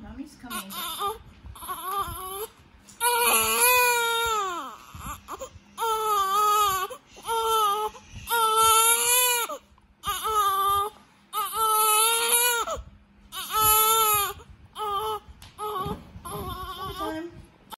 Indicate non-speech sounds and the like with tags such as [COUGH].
Mommy's coming. [LAUGHS] time.